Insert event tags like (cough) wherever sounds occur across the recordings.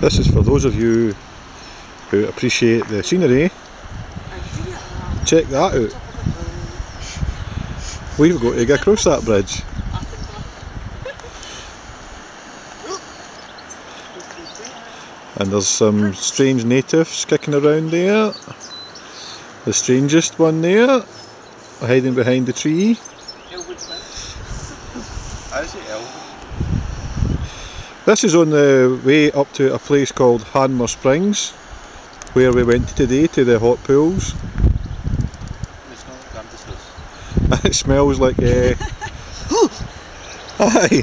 This is for those of you who appreciate the scenery. Check that out. We've got to get across that bridge. And there's some strange natives kicking around there. The strangest one there, hiding behind the tree. This is on the way up to a place called Hanmer Springs, where we went today to the hot pools. (laughs) it smells like uh, (laughs) Aye. (laughs)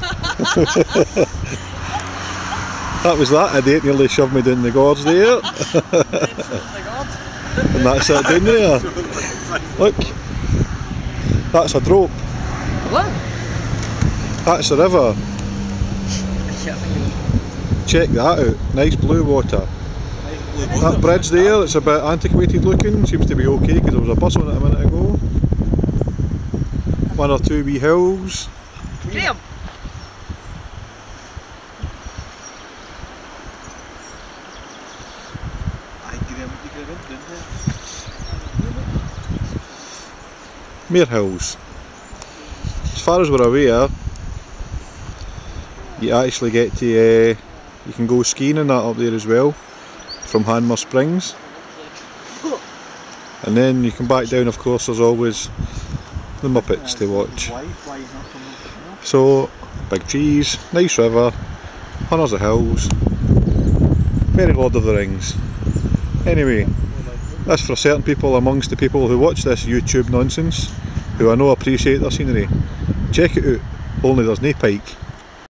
that was that idiot nearly shoved me down the gorge there. and that's it down there. Look. That's a drop. What? That's the river. Check that out. Nice blue water. That bridge there, it's a bit antiquated looking, seems to be okay because there was a bus on it a minute ago. One or two wee hills. Graham! Mere hills. As far as we're aware, you actually get to, uh, you can go skiing and that up there as well, from Hanmer Springs. And then you come back down, of course, there's always the Muppets to watch. So, big trees, nice river, hundreds of hills, very Lord of the Rings. Anyway, that's for certain people amongst the people who watch this YouTube nonsense, who I know appreciate the scenery. Check it out, only there's no pike.